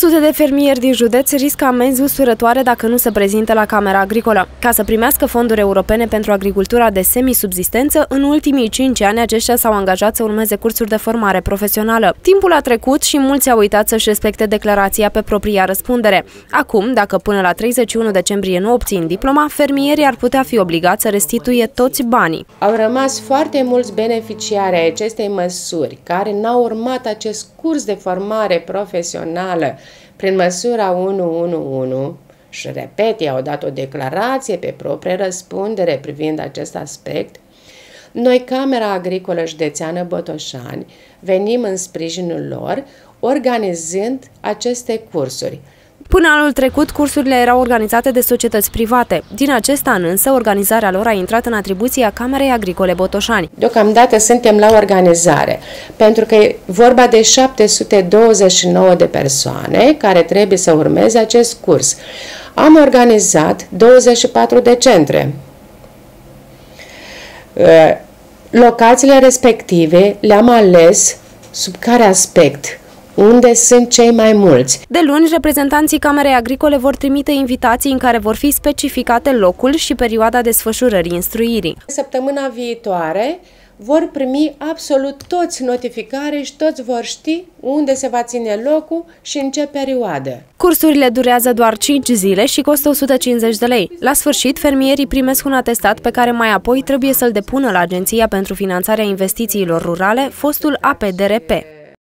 Sute de fermieri din județ riscă amenzi usurătoare dacă nu se prezintă la Camera Agricolă. Ca să primească fonduri europene pentru agricultura de semisubzistență, în ultimii 5 ani aceștia s-au angajat să urmeze cursuri de formare profesională. Timpul a trecut și mulți au uitat să-și respecte declarația pe propria răspundere. Acum, dacă până la 31 decembrie nu obțin diploma, fermierii ar putea fi obligați să restituie toți banii. Au rămas foarte mulți beneficiari ai acestei măsuri care n-au urmat acest curs de formare profesională prin măsura 111 și repet, i-au dat o declarație pe proprie răspundere privind acest aspect, noi, Camera Agricolă Județeană Botoșani, venim în sprijinul lor organizând aceste cursuri. Până anul trecut, cursurile erau organizate de societăți private. Din acest an însă, organizarea lor a intrat în atribuția Camerei Agricole Botoșani. Deocamdată suntem la organizare, pentru că e vorba de 729 de persoane care trebuie să urmeze acest curs. Am organizat 24 de centre. Locațiile respective le-am ales sub care aspect? Unde sunt cei mai mulți. De luni, reprezentanții Camerei Agricole vor trimite invitații în care vor fi specificate locul și perioada desfășurării instruirii. Săptămâna viitoare vor primi absolut toți notificare și toți vor ști unde se va ține locul și în ce perioadă. Cursurile durează doar 5 zile și costă 150 de lei. La sfârșit, fermierii primesc un atestat pe care mai apoi trebuie să-l depună la Agenția pentru Finanțarea Investițiilor Rurale, fostul APDRP.